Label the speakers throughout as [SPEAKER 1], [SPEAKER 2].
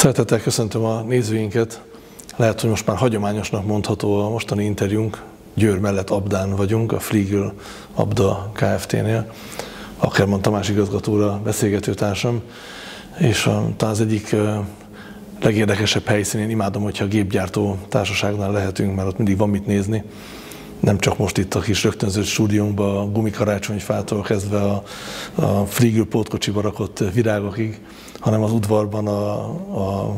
[SPEAKER 1] Szeretettel köszöntöm a nézőinket. Lehet, hogy most már hagyományosnak mondható a mostani interjúnk. Győr mellett Abdán vagyunk, a Fliegel Abda Kft-nél. Akkerman Tamás igazgatóra beszélgető társam, és a, talán az egyik legérdekesebb helyszínén imádom, hogyha a gépgyártó társaságnál lehetünk, mert ott mindig van mit nézni. Nem csak most itt a kis rögtönzött stúdiónkban, a gumikarácsonyfától kezdve a, a Fliegel pótkocsiba rakott virágokig, hanem az udvarban a, a,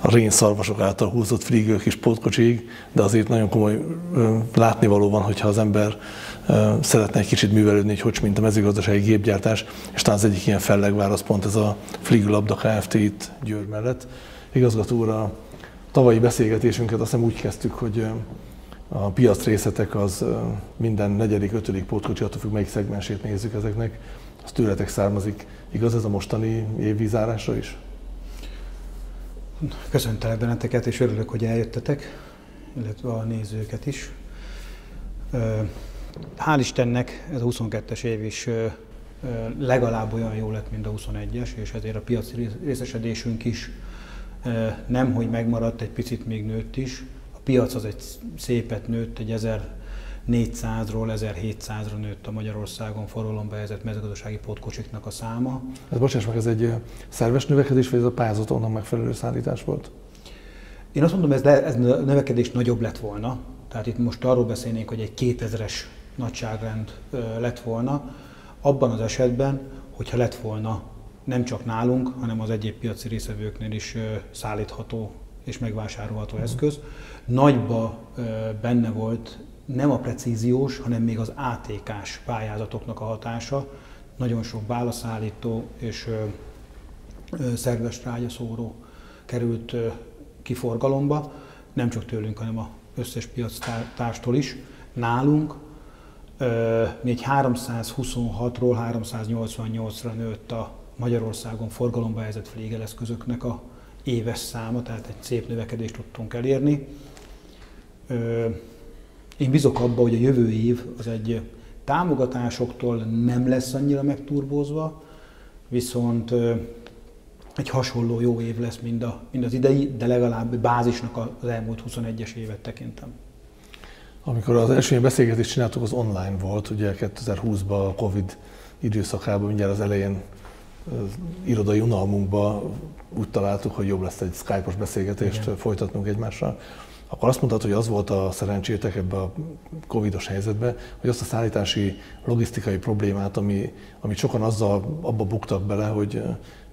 [SPEAKER 1] a rénszarvasok által húzott frigő kis pótkocsig, de azért nagyon komoly látnivaló van, hogyha az ember szeretne egy kicsit művelődni, hogy hogy mint a mezőgazdasági gépgyártás, és talán az egyik ilyen fellegvár pont ez a Frigő Labda Kft. itt Győr mellett. Igazgató úr, a tavalyi beszélgetésünket azt hiszem úgy kezdtük, hogy a piac részletek az minden negyedik, ötödik pótkocsi, attól függ, melyik szegmensét nézzük ezeknek, az tőletek származik. Igaz ez a mostani évvízárásra is?
[SPEAKER 2] Köszöntelek benneteket, és örülök, hogy eljöttetek, illetve a nézőket is. Hál' Istennek ez a 22-es év is legalább olyan jó lett, mint a 21-es, és ezért a piaci részesedésünk is nem, hogy megmaradt, egy picit még nőtt is. A piac az egy szépet nőtt, egy 400-ról 1700-ra nőtt a Magyarországon forgalomba helyezett mezőgazdasági pótkocsiknak a száma.
[SPEAKER 1] Ez bocsáss meg, ez egy szerves növekedés, vagy ez a pályázatonnak megfelelő szállítás volt?
[SPEAKER 2] Én azt mondom, ez, ez növekedés nagyobb lett volna. Tehát itt most arról beszélnénk, hogy egy 2000-es nagyságrend lett volna. Abban az esetben, hogyha lett volna nem csak nálunk, hanem az egyéb piaci részevőknél is szállítható és megvásárolható eszköz. Nagyba benne volt nem a precíziós, hanem még az ATK-s pályázatoknak a hatása. Nagyon sok válaszállító és szerves trágyaszóró került kiforgalomba, nem csak tőlünk, hanem az összes piactárstól is. Nálunk még 326-ról 388-ra nőtt a Magyarországon forgalomba helyezett flégeleszközöknek a éves száma, tehát egy szép növekedést tudtunk elérni. Én bízok abba, hogy a jövő év az egy támogatásoktól nem lesz annyira megturbózva, viszont egy hasonló jó év lesz, mint, a, mint az idei, de legalább bázisnak az elmúlt 21-es évet tekintem.
[SPEAKER 1] Amikor az első beszélgetést csináltuk, az online volt, ugye 2020-ban a Covid időszakában, mindjárt az elején az irodai unalmunkban úgy találtuk, hogy jobb lesz egy Skype-os beszélgetést Igen. folytatnunk egymással akkor azt mondtad, hogy az volt a szerencsétek ebbe a covidos helyzetbe, hogy azt a szállítási logisztikai problémát, ami, amit sokan azzal abba buktak bele, hogy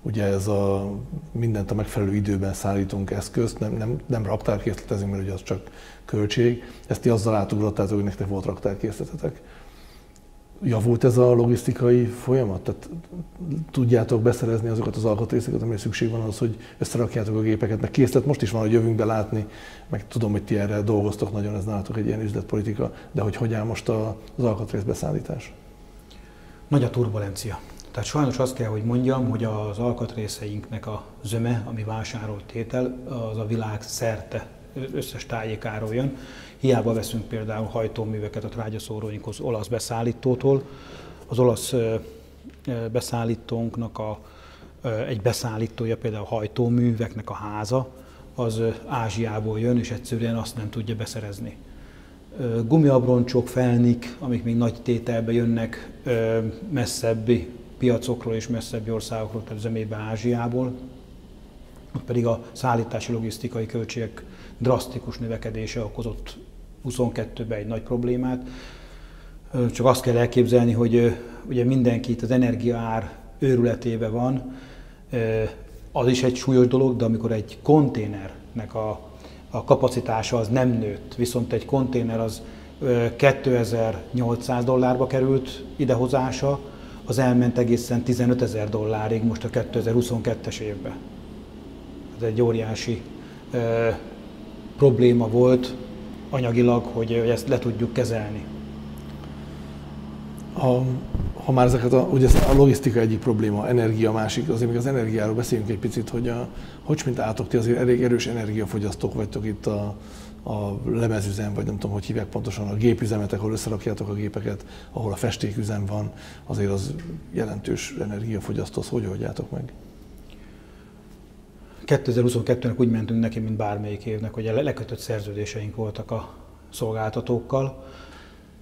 [SPEAKER 1] ugye ez a mindent a megfelelő időben szállítunk eszközt, nem, nem, nem raktárkészletezünk, mert ugye az csak költség. Ezt ti azzal átugrottátok, hogy nektek volt raktárkészletetek javult ez a logisztikai folyamat? Tehát tudjátok beszerezni azokat az alkatrészeket, amire szükség van az, hogy összerakjátok a gépeket, meg készlet most is van, hogy jövünk be látni, meg tudom, hogy ti erre dolgoztok nagyon, ez nálatok egy ilyen üzletpolitika, de hogy hogy áll most az alkatrész beszállítás?
[SPEAKER 2] Nagy a turbulencia. Tehát sajnos azt kell, hogy mondjam, hogy az alkatrészeinknek a zöme, ami vásárolt tétel, az a világ szerte összes tájékáról jön. Hiába veszünk például hajtóműveket a trágyaszóróinkhoz olasz beszállítótól. Az olasz beszállítónknak a, egy beszállítója, például a hajtóműveknek a háza, az Ázsiából jön, és egyszerűen azt nem tudja beszerezni. Gumiabroncsok, felnik, amik még nagy tételbe jönnek messzebbi piacokról és messzebbi országokról, tehát zömébe Ázsiából, pedig a szállítási logisztikai költségek drasztikus növekedése okozott 22-ben egy nagy problémát. Csak azt kell elképzelni, hogy ugye mindenki itt az energiaár őrületébe van, az is egy súlyos dolog, de amikor egy konténernek a, a kapacitása az nem nőtt, viszont egy konténer az 2800 dollárba került idehozása, az elment egészen 15 ezer dollárig most a 2022-es évben. Ez egy óriási probléma volt anyagilag, hogy, ezt le tudjuk kezelni.
[SPEAKER 1] Ha, ha már ezeket a, ugye a logisztika egyik probléma, energia másik, azért még az energiáról beszéljünk egy picit, hogy a, hogy mint átok, ti azért elég erős energiafogyasztók vagytok itt a, a lemezüzem, vagy nem tudom, hogy hívják pontosan, a gépüzemetek, ahol összerakjátok a gépeket, ahol a festéküzem van, azért az jelentős energiafogyasztó, hogy oldjátok meg?
[SPEAKER 2] 2022-nek úgy mentünk neki, mint bármelyik évnek, hogy lekötött szerződéseink voltak a szolgáltatókkal.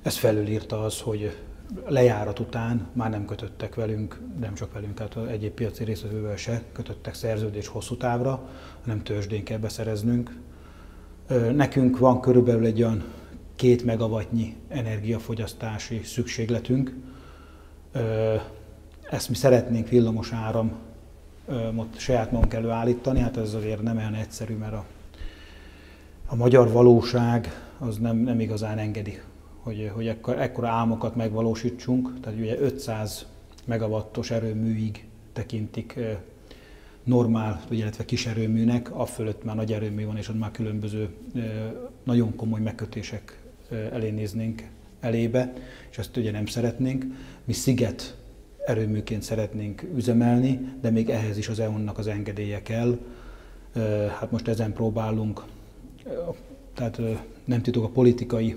[SPEAKER 2] Ez felülírta az, hogy lejárat után már nem kötöttek velünk, nem csak velünk, tehát egyéb piaci részvevővel se kötöttek szerződés hosszú távra, hanem tőzsdén kell beszereznünk. Nekünk van körülbelül egy olyan két megawattnyi energiafogyasztási szükségletünk. Ezt mi szeretnénk villamos áram ott saját magunk előállítani, hát ez azért nem olyan egyszerű, mert a, a magyar valóság az nem, nem igazán engedi, hogy, hogy ekkor, ekkora álmokat megvalósítsunk. Tehát ugye 500 megawattos erőműig tekintik normál, illetve kis erőműnek, a fölött már nagy erőmű van, és ott már különböző nagyon komoly megkötések elé néznénk elébe, és ezt ugye nem szeretnénk. Mi sziget erőműként szeretnénk üzemelni, de még ehhez is az EU-nak az engedélye kell. Hát most ezen próbálunk, tehát nem titok a politikai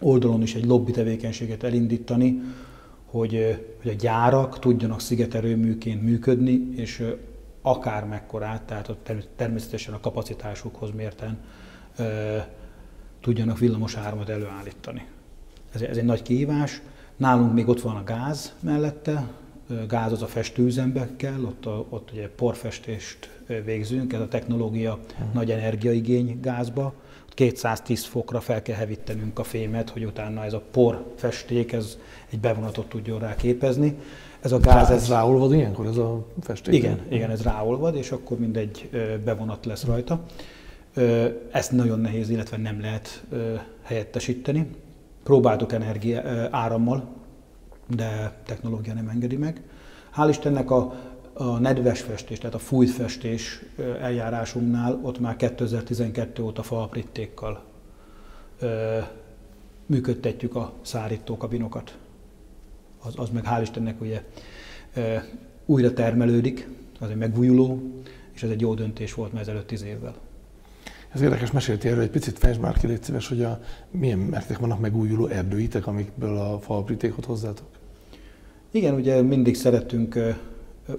[SPEAKER 2] oldalon is egy lobby tevékenységet elindítani, hogy, hogy a gyárak tudjanak szigeterőműként működni, és akár mekkorát, tehát természetesen a kapacitásukhoz mérten tudjanak villamos áramot előállítani. Ez, ez egy nagy kihívás. Nálunk még ott van a gáz mellette, gáz az a festőüzembe kell, ott, a, ott ugye porfestést végzünk, ez a technológia hmm. nagy energiaigény gázba. 210 fokra fel kell hevítenünk a fémet, hogy utána ez a porfesték, ez egy bevonatot tudjon rá képezni.
[SPEAKER 1] Ez a gáz... Ez, ez ráolvad ilyenkor, ez a festék?
[SPEAKER 2] Igen, igen, ez ráolvad, és akkor mindegy bevonat lesz rajta. Ezt nagyon nehéz, illetve nem lehet helyettesíteni. Próbáltuk energia árammal, de technológia nem engedi meg. Hál' Istennek a, a nedves festés, tehát a fújt festés eljárásunknál ott már 2012 óta faaprittékkal működtetjük a szárítókabinokat. Az, az meg hál' Istennek ugye újra termelődik, az egy megújuló, és ez egy jó döntés volt már ezelőtt tíz évvel.
[SPEAKER 1] Ez érdekes, mesélti erről egy picit, fejtsd már ki, légy szíves, hogy a, milyen mertek vannak megújuló erdőitek, amikből a faaprítékot hozzátok?
[SPEAKER 2] Igen, ugye mindig szeretünk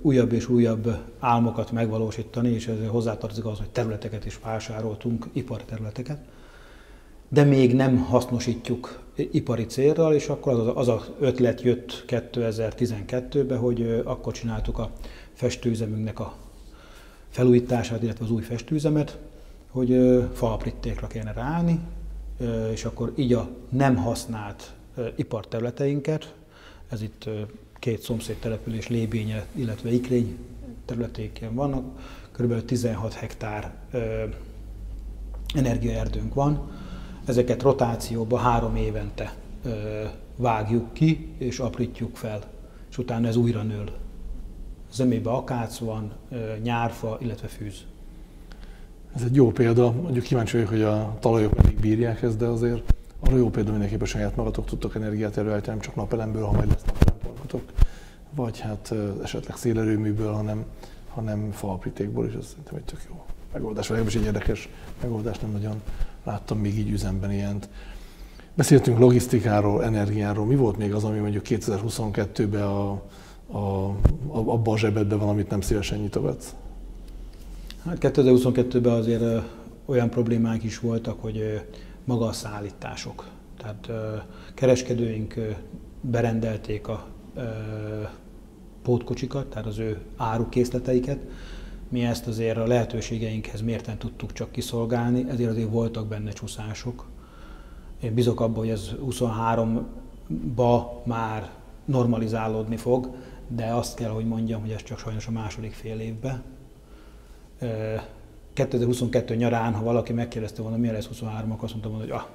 [SPEAKER 2] újabb és újabb álmokat megvalósítani, és ez hozzátartozik az, hogy területeket is vásároltunk, iparterületeket, de még nem hasznosítjuk ipari célral, és akkor az az, az ötlet jött 2012-ben, hogy akkor csináltuk a festőüzemünknek a felújítását, illetve az új festőüzemet, hogy faaprítékra kéne ráállni, és akkor így a nem használt iparterületeinket, ez itt két szomszéd település Lébénye, illetve Ikrény területéken vannak, kb. 16 hektár energiaerdőnk van, ezeket rotációba három évente vágjuk ki és aprítjuk fel, és utána ez újra nől. Zömébe akác van, nyárfa, illetve fűz.
[SPEAKER 1] Ez egy jó példa, mondjuk kíváncsi vagyok, hogy a talajok meddig bírják ezt, de azért arra jó példa mindenképpen saját magatok tudtok energiát előállítani, nem csak napelemből, ha majd lesz napelemparkotok, vagy hát esetleg szélerőműből, hanem, hanem faaprítékból is, ez szerintem egy tök jó megoldás, vagy egy érdekes megoldás, nem nagyon láttam még így üzemben ilyent. Beszéltünk logisztikáról, energiáról, mi volt még az, ami mondjuk 2022-ben a, a, a, abba a zsebedben van, amit nem szívesen nyitogatsz?
[SPEAKER 2] Hát 2022-ben azért olyan problémák is voltak, hogy maga a szállítások. Tehát kereskedőink berendelték a pótkocsikat, tehát az ő árukészleteiket. Mi ezt azért a lehetőségeinkhez mérten tudtuk csak kiszolgálni, ezért azért voltak benne csúszások. Én bizok abban, hogy ez 23-ba már normalizálódni fog, de azt kell, hogy mondjam, hogy ez csak sajnos a második fél évben 2022 nyarán, ha valaki megkérdezte volna, milyen lesz 23 akkor azt mondtam volna, hogy ah,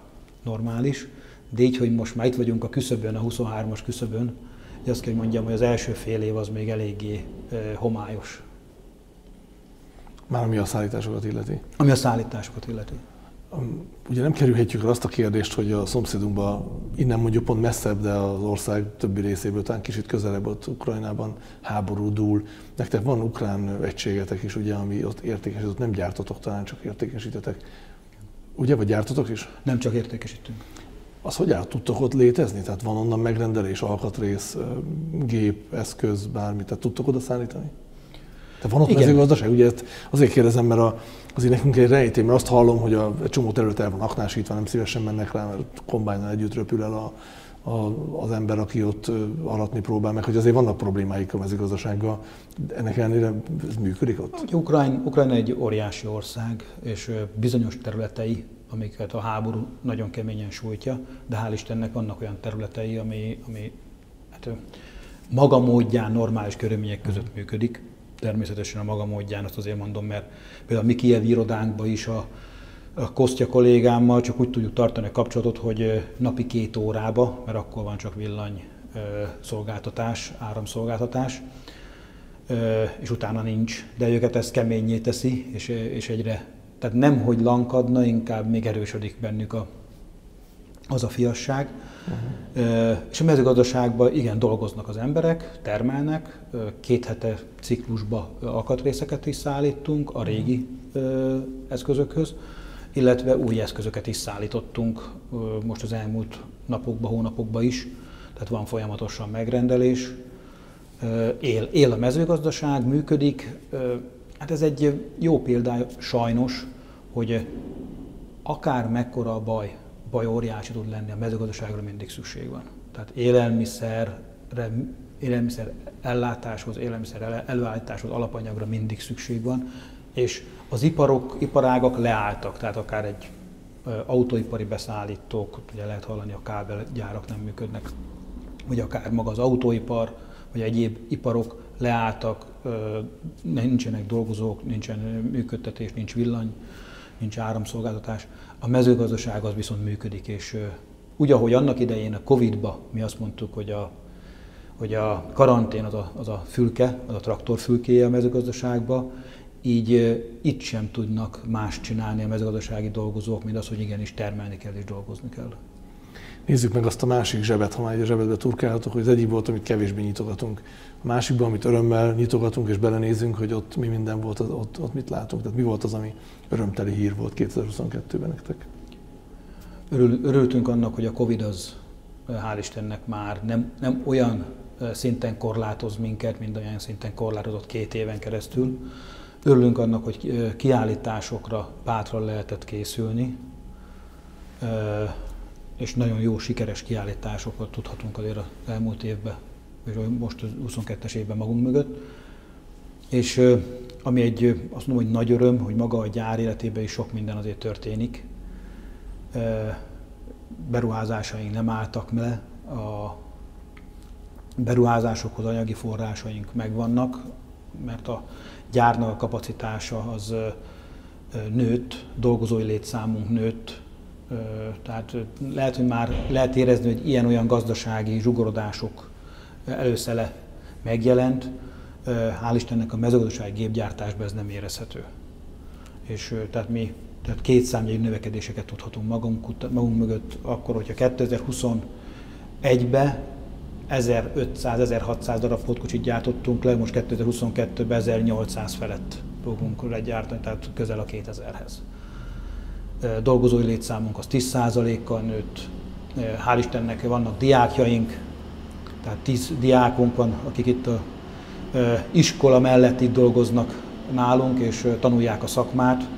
[SPEAKER 2] normális. De így, hogy most már itt vagyunk a küszöbön, a 23-as küszöbön, hogy azt kell, mondjam, hogy az első fél év az még eléggé homályos.
[SPEAKER 1] Már ami a szállításokat illeti?
[SPEAKER 2] Ami a szállításokat illeti.
[SPEAKER 1] Ugye nem kerülhetjük el azt a kérdést, hogy a szomszédunkban, innen mondjuk pont messzebb, de az ország többi részéből, talán kicsit közelebb ott Ukrajnában háború dúl. Nektek van ukrán egységetek is, ugye, ami ott értékesített, nem gyártotok talán, csak értékesítetek. Ugye, vagy gyártotok is?
[SPEAKER 2] Nem csak értékesítünk.
[SPEAKER 1] Az hogy át tudtok ott létezni? Tehát van onnan megrendelés, alkatrész, gép, eszköz, bármi, tehát tudtok oda szállítani? De van ott Igen. mezőgazdaság? Ugye ezt azért kérdezem, mert a, azért nekünk egy rejtély, mert azt hallom, hogy a, egy csomó terület el van aknásítva, nem szívesen mennek rá, mert kombánynál együtt röpül el a, a, az ember, aki ott aratni próbál, meg hogy azért vannak problémáik a mezőgazdasággal. Ennek ellenére ez működik ott?
[SPEAKER 2] Ukrajn, Ukrajna egy óriási ország, és bizonyos területei, amiket a háború nagyon keményen sújtja, de hál' Istennek vannak olyan területei, ami, ami hát, maga módján normális körülmények között működik. Természetesen a maga módján, azt azért mondom, mert például a mi Kiev irodánkban is a, a Kostya kollégámmal csak úgy tudjuk tartani a kapcsolatot, hogy napi két órába, mert akkor van csak villany szolgáltatás, áramszolgáltatás, és utána nincs. De őket ez keményé teszi, és, és egyre, tehát nem hogy lankadna, inkább még erősödik bennük a, az a fiasság. Uh-huh. És a mezőgazdaságban igen, dolgoznak az emberek, termelnek, két hete ciklusba alkatrészeket is szállítunk a régi uh-huh. eszközökhöz, illetve új eszközöket is szállítottunk most az elmúlt napokban, hónapokban is, tehát van folyamatosan megrendelés. Él, él a mezőgazdaság, működik. Hát ez egy jó példa sajnos, hogy akár mekkora a baj, baj óriási tud lenni, a mezőgazdaságra mindig szükség van. Tehát élelmiszerre, élelmiszer ellátáshoz, élelmiszer előállításhoz, alapanyagra mindig szükség van, és az iparok, iparágak leálltak, tehát akár egy autóipari beszállítók, ugye lehet hallani, a kábelgyárak nem működnek, vagy akár maga az autóipar, vagy egyéb iparok leálltak, nincsenek dolgozók, nincsen működtetés, nincs villany, nincs áramszolgáltatás. A mezőgazdaság az viszont működik, és úgy, ahogy annak idején a Covid-ba mi azt mondtuk, hogy a, hogy a karantén az a, az a fülke, az a traktor fülkéje a mezőgazdaságba, így itt sem tudnak más csinálni a mezőgazdasági dolgozók, mint az, hogy igenis termelni kell és dolgozni kell.
[SPEAKER 1] Nézzük meg azt a másik zsebet, ha már egy zsebedbe turkálhatok, hogy az egyik volt, amit kevésbé nyitogatunk. A másikban, amit örömmel nyitogatunk és belenézünk, hogy ott mi minden volt, ott, ott mit látunk. Tehát mi volt az, ami örömteli hír volt 2022-ben nektek?
[SPEAKER 2] Örül, örültünk annak, hogy a Covid az, hál' Istennek már nem, nem olyan szinten korlátoz minket, mint olyan szinten korlátozott két éven keresztül. Örülünk annak, hogy kiállításokra bátran lehetett készülni, és nagyon jó, sikeres kiállításokat tudhatunk azért az elmúlt évben, és most az 22-es évben magunk mögött. És ami egy, azt mondom, hogy nagy öröm, hogy maga a gyár életében is sok minden azért történik. Beruházásaink nem álltak le, a beruházásokhoz anyagi forrásaink megvannak, mert a gyárnak a kapacitása az nőtt, dolgozói létszámunk nőtt, tehát lehet, hogy már lehet érezni, hogy ilyen-olyan gazdasági zsugorodások előszele megjelent. Hál' Istennek a mezőgazdasági gépgyártásban ez nem érezhető. És tehát mi tehát két számjegyű növekedéseket tudhatunk magunk, magunk mögött akkor, hogyha 2021-ben 1500-1600 darab pótkocsit gyártottunk le, most 2022-ben 1800 felett fogunk legyártani, tehát közel a 2000-hez. Dolgozói létszámunk az 10%-kal nőtt, hál' Istennek vannak diákjaink, tehát 10 diákunk van, akik itt a iskola mellett itt dolgoznak nálunk, és tanulják a szakmát,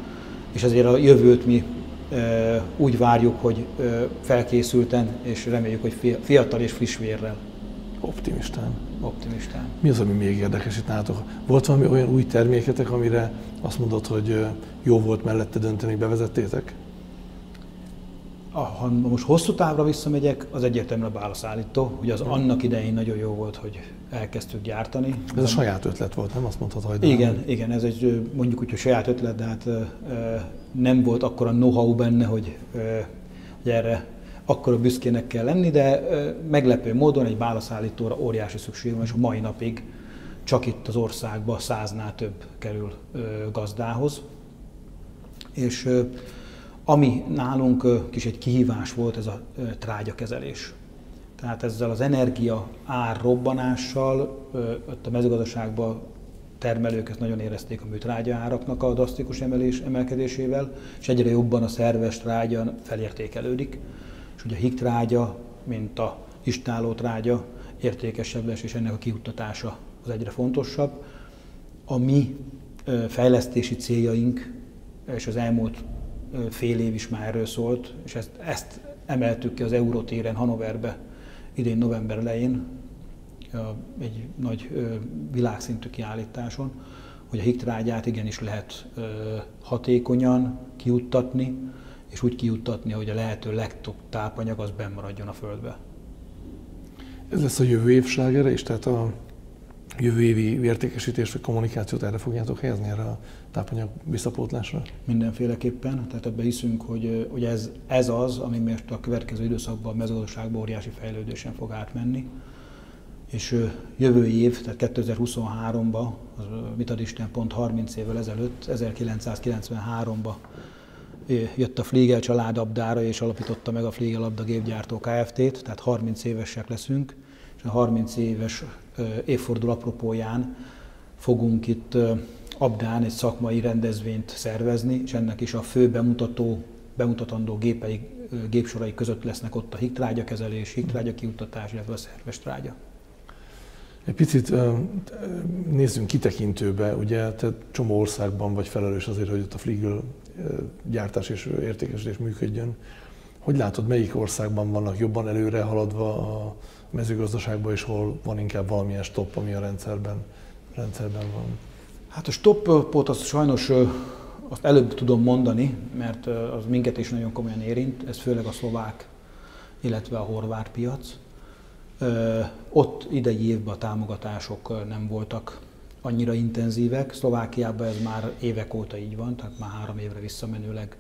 [SPEAKER 2] és ezért a jövőt mi úgy várjuk, hogy felkészülten, és reméljük, hogy fiatal és friss vérrel.
[SPEAKER 1] Optimistán.
[SPEAKER 2] Optimistán.
[SPEAKER 1] Mi az, ami még érdekes itt nálatok? Volt valami olyan új terméketek, amire azt mondod, hogy jó volt mellette dönteni, bevezettétek?
[SPEAKER 2] Ha most hosszú távra visszamegyek, az egyértelműen a válaszállító, hogy az annak idején nagyon jó volt, hogy elkezdtük gyártani.
[SPEAKER 1] Ez a saját ötlet volt, nem azt mondhatod, hogy
[SPEAKER 2] Igen, nem. igen, ez egy mondjuk úgy, hogy saját ötlet, de hát nem volt akkor a know-how benne, hogy, hogy erre akkor a büszkének kell lenni, de meglepő módon egy válaszállítóra óriási szükség van, és a mai napig csak itt az országban száznál több kerül gazdához. És ami nálunk kis egy kihívás volt, ez a trágyakezelés. Tehát ezzel az energia ár robbanással ott a mezőgazdaságban termelők ezt nagyon érezték a műtrágya áraknak a drasztikus emelés, emelkedésével, és egyre jobban a szerves trágya felértékelődik és ugye a hiktrágya, mint a istáló trágya értékesebb lesz, és ennek a kiuttatása az egyre fontosabb. a mi fejlesztési céljaink, és az elmúlt fél év is már erről szólt, és ezt, ezt emeltük ki az Eurotéren Hanoverbe idén november elején, egy nagy világszintű kiállításon, hogy a hiktrágyát igenis lehet hatékonyan kiuttatni, és úgy kiuttatni, hogy a lehető legtöbb tápanyag az benn maradjon a földbe.
[SPEAKER 1] Ez lesz a jövő év slágere is, tehát a jövő évi értékesítést vagy kommunikációt erre fogjátok helyezni, erre a tápanyag visszapótlásra?
[SPEAKER 2] Mindenféleképpen, tehát ebbe hiszünk, hogy, hogy ez, ez az, ami most a következő időszakban a mezőgazdaságban óriási fejlődésen fog átmenni. És jövő év, tehát 2023-ban, az mit ad Isten pont 30 évvel ezelőtt, 1993-ban jött a Fliegel család abdára, és alapította meg a Fliegel Labda Gépgyártó Kft-t, tehát 30 évesek leszünk, és a 30 éves évfordul apropóján fogunk itt Abdán egy szakmai rendezvényt szervezni, és ennek is a fő bemutató, bemutatandó gépei, gépsorai között lesznek ott a hiktrágyakezelés, hiktrágya kiutatás, illetve a szerves trágya.
[SPEAKER 1] Egy picit nézzünk kitekintőbe, ugye te csomó országban vagy felelős azért, hogy ott a Fligel gyártás és értékesítés működjön. Hogy látod, melyik országban vannak jobban előre haladva a mezőgazdaságban, és hol van inkább valamilyen stop, ami a rendszerben, rendszerben van?
[SPEAKER 2] Hát a stoppot azt sajnos azt előbb tudom mondani, mert az minket is nagyon komolyan érint, ez főleg a szlovák, illetve a horvát piac. Ott idei évben a támogatások nem voltak annyira intenzívek. Szlovákiában ez már évek óta így van, tehát már három évre visszamenőleg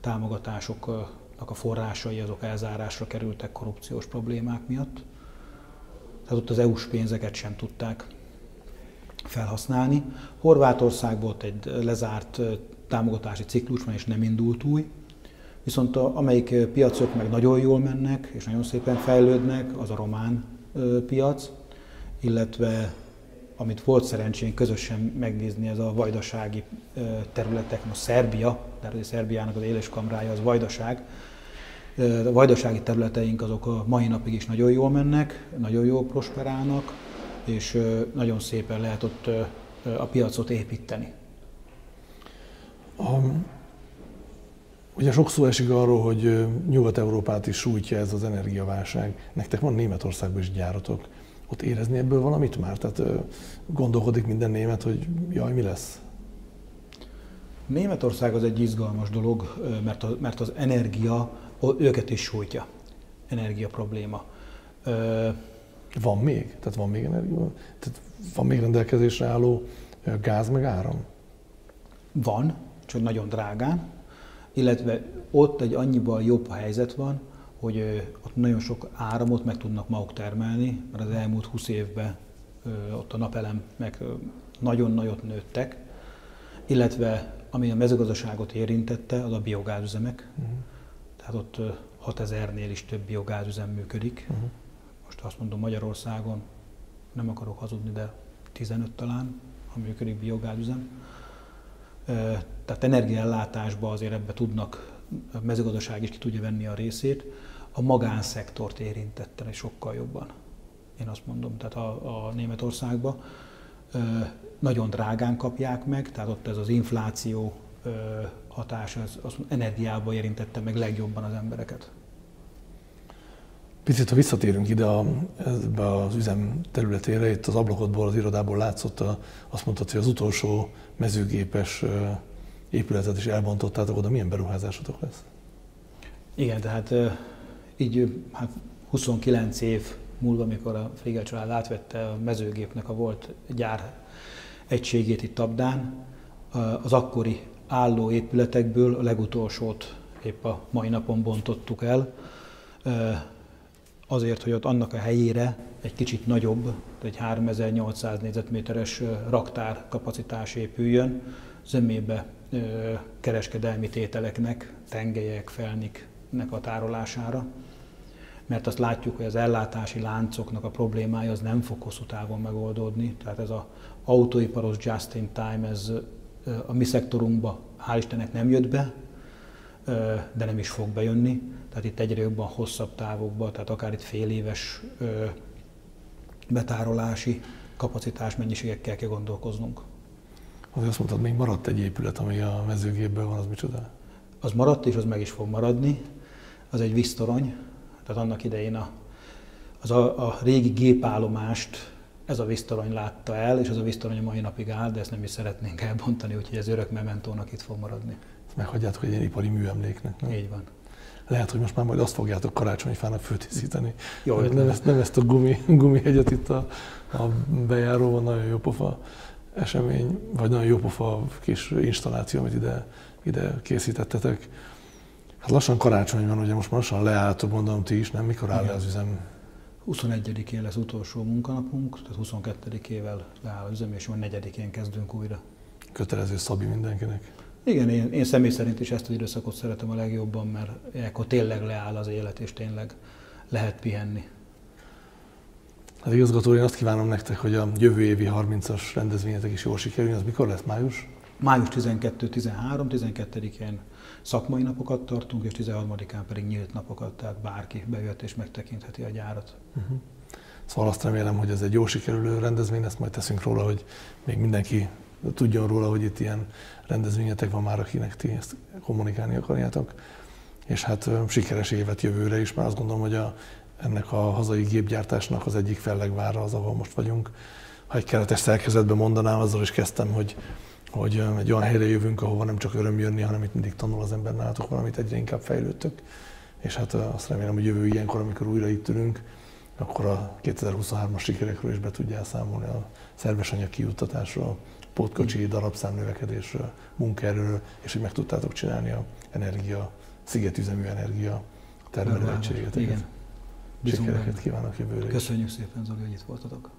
[SPEAKER 2] támogatásoknak a forrásai azok elzárásra kerültek korrupciós problémák miatt. Tehát ott az EU-s pénzeket sem tudták felhasználni. Horvátországból egy lezárt támogatási ciklus van, és nem indult új. Viszont a, amelyik piacok meg nagyon jól mennek, és nagyon szépen fejlődnek, az a román piac, illetve amit volt szerencsén közösen megnézni, ez a vajdasági területek, most Szerbia, tehát Szerbiának az éleskamrája az vajdaság, a vajdasági területeink azok a mai napig is nagyon jól mennek, nagyon jól prosperálnak, és nagyon szépen lehet ott a piacot építeni.
[SPEAKER 1] Um, ugye sok szó esik arról, hogy Nyugat-Európát is sújtja ez az energiaválság. Nektek van Németországban is gyáratok. Ott érezni ebből valamit már? Tehát gondolkodik minden német, hogy jaj, mi lesz?
[SPEAKER 2] Németország az egy izgalmas dolog, mert, a, mert az energia őket is sújtja. Energia probléma.
[SPEAKER 1] Van még? Tehát van még energia? Tehát van még rendelkezésre álló gáz meg áram?
[SPEAKER 2] Van, csak nagyon drágán. Illetve ott egy annyival jobb helyzet van, hogy ott nagyon sok áramot meg tudnak maguk termelni, mert az elmúlt 20 évben ott a napelem meg nagyon nagyot nőttek, illetve ami a mezőgazdaságot érintette, az a biogázüzemek. Uh-huh. Tehát ott 6000-nél is több biogázüzem működik. Uh-huh. Most azt mondom Magyarországon, nem akarok hazudni, de 15 talán, ha működik biogázüzem. Tehát energiaellátásba azért ebbe tudnak, a mezőgazdaság is ki tudja venni a részét. A magánszektort érintette sokkal jobban. Én azt mondom, tehát a, a Németországban nagyon drágán kapják meg, tehát ott ez az infláció hatás az, az energiába érintette meg legjobban az embereket.
[SPEAKER 1] Picit, ha visszatérünk ide a, ebbe az üzem területére, itt az ablakodból, az irodából látszott, a, azt mondtad, hogy az utolsó mezőgépes épületet is elbontottátok, oda milyen beruházásotok lesz?
[SPEAKER 2] Igen, tehát így hát 29 év múlva, amikor a Frigel család átvette a mezőgépnek a volt gyár egységét itt Abdán, az akkori álló épületekből a legutolsót épp a mai napon bontottuk el, azért, hogy ott annak a helyére egy kicsit nagyobb, egy 3800 négyzetméteres raktár kapacitás épüljön, zömébe kereskedelmi tételeknek, tengelyek, felniknek a tárolására mert azt látjuk, hogy az ellátási láncoknak a problémája az nem fog hosszú távon megoldódni. Tehát ez az autóiparos just in time, ez a mi szektorunkba hál' Istennek nem jött be, de nem is fog bejönni. Tehát itt egyre jobban hosszabb távokban, tehát akár itt fél éves betárolási kapacitás mennyiségekkel kell gondolkoznunk.
[SPEAKER 1] Azért azt mondtad, még maradt egy épület, ami a mezőgépből van, az micsoda?
[SPEAKER 2] Az maradt, és az meg is fog maradni. Az egy víztorony, tehát annak idején a, az a, a régi gépállomást ez a víztorony látta el, és ez a víztorony a mai napig áll, de ezt nem is szeretnénk elbontani, úgyhogy ez örök mementónak itt fog maradni.
[SPEAKER 1] Ezt meghagyjátok egy ilyen ipari műemléknek. Nem?
[SPEAKER 2] Így van.
[SPEAKER 1] Lehet, hogy most már majd azt fogjátok karácsonyfának főtészíteni.
[SPEAKER 2] Jó
[SPEAKER 1] nem, nem, ezt, nem ezt a gumi, gumihegyet itt a, a bejáróban, nagyon jó pofa esemény, vagy nagyon jó pofa kis installáció, amit ide, ide készítettetek. Hát lassan karácsony van, ugye most lassan leállt, mondom ti is, nem? Mikor áll le az üzem?
[SPEAKER 2] 21-én lesz utolsó munkanapunk, tehát 22-ével leáll az üzem, és majd 4-én kezdünk újra.
[SPEAKER 1] Kötelező szabi mindenkinek.
[SPEAKER 2] Igen, én, én személy szerint is ezt az időszakot szeretem a legjobban, mert akkor tényleg leáll az élet, és tényleg lehet pihenni.
[SPEAKER 1] Hát igazgató, én azt kívánom nektek, hogy a jövő évi 30-as rendezvényetek is jól sikerüljön. Az mikor lesz? Május?
[SPEAKER 2] Május 12-13, 12-én szakmai napokat tartunk, és 13-án pedig nyílt napokat, tehát bárki bejött és megtekintheti a gyárat. Uh-huh.
[SPEAKER 1] Szóval azt remélem, hogy ez egy jó sikerülő rendezvény lesz, majd teszünk róla, hogy még mindenki tudjon róla, hogy itt ilyen rendezvényetek van már, akinek ti ezt kommunikálni akarjátok. És hát sikeres évet jövőre is, mert azt gondolom, hogy a, ennek a hazai gépgyártásnak az egyik fellegvára az, ahol most vagyunk. Ha egy keretes szerkezetben mondanám, azzal is kezdtem, hogy, hogy egy olyan helyre jövünk, ahova nem csak öröm jönni, hanem itt mindig tanul az ember nálatok valamit, egyre inkább fejlődtök. És hát azt remélem, hogy jövő ilyenkor, amikor újra itt ülünk, akkor a 2023-as sikerekről is be tudjál számolni a szerves anyag kijuttatásról, pótkocsi darabszám növekedésről, munkaerőről, és hogy meg tudtátok csinálni a energia, szigetüzemű energia termelő egységeteket. Igen. Sikereket kívánok jövőre
[SPEAKER 2] Köszönjük szépen, Zoli, hogy itt voltatok.